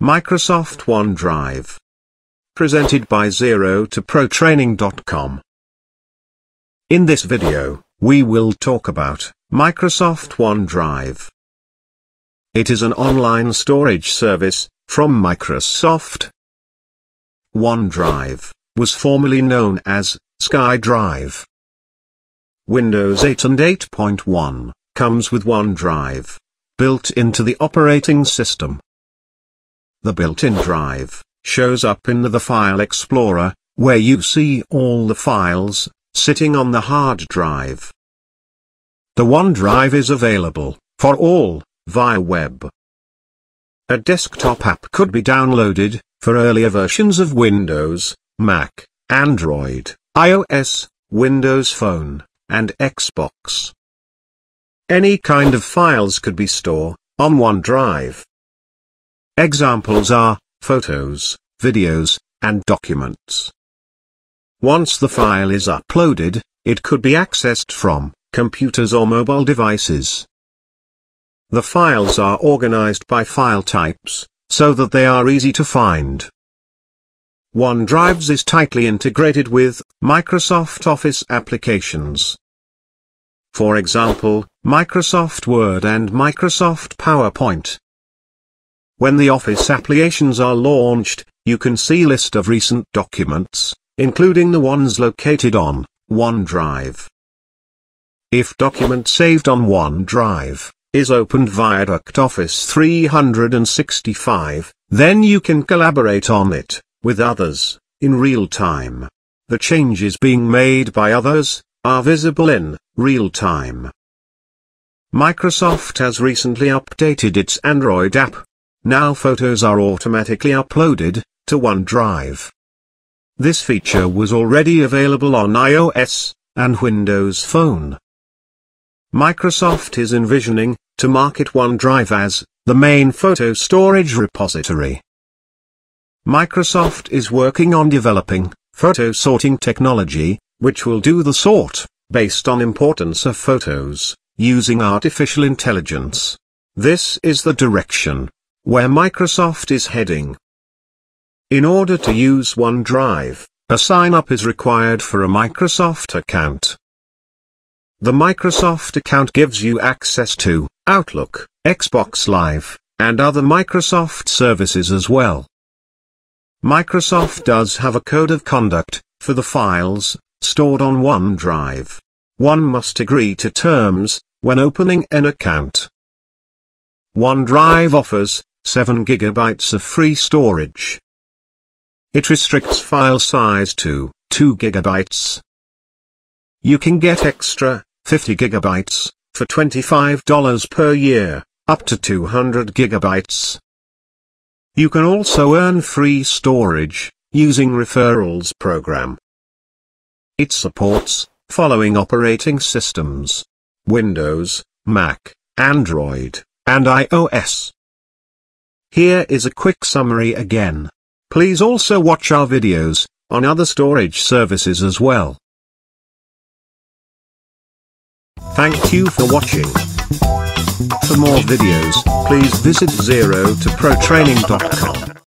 Microsoft OneDrive. Presented by Zero to ProTraining.com. In this video, we will talk about Microsoft OneDrive. It is an online storage service from Microsoft. OneDrive was formerly known as SkyDrive. Windows 8 and 8.1 comes with OneDrive built into the operating system. The built-in drive shows up in the File Explorer, where you see all the files sitting on the hard drive. The OneDrive is available for all via web. A desktop app could be downloaded for earlier versions of Windows, Mac, Android, iOS, Windows Phone, and Xbox. Any kind of files could be stored on OneDrive. Examples are photos, videos, and documents. Once the file is uploaded, it could be accessed from computers or mobile devices. The files are organized by file types, so that they are easy to find. OneDrive is tightly integrated with Microsoft Office applications. For example, Microsoft Word and Microsoft PowerPoint. When the Office applications are launched, you can see list of recent documents, including the ones located on OneDrive. If document saved on OneDrive is opened via Office 365, then you can collaborate on it with others in real time. The changes being made by others are visible in real time. Microsoft has recently updated its Android app. Now photos are automatically uploaded to OneDrive. This feature was already available on iOS and Windows Phone. Microsoft is envisioning to market OneDrive as the main photo storage repository. Microsoft is working on developing photo sorting technology, which will do the sort based on importance of photos, using artificial intelligence. This is the direction where Microsoft is heading. In order to use OneDrive, a sign-up is required for a Microsoft account. The Microsoft account gives you access to Outlook, Xbox Live, and other Microsoft services as well. Microsoft does have a code of conduct for the files stored on OneDrive. One must agree to terms when opening an account. OneDrive offers 7 GB of free storage. It restricts file size to 2 GB. You can get extra 50 GB for $25 per year, up to 200 GB. You can also earn free storage using referrals program. It supports following operating systems. Windows, Mac, Android, and iOS. Here is a quick summary again. Please also watch our videos on other storage services as well. Thank you for watching. For more videos, please visit zero to protraining.com.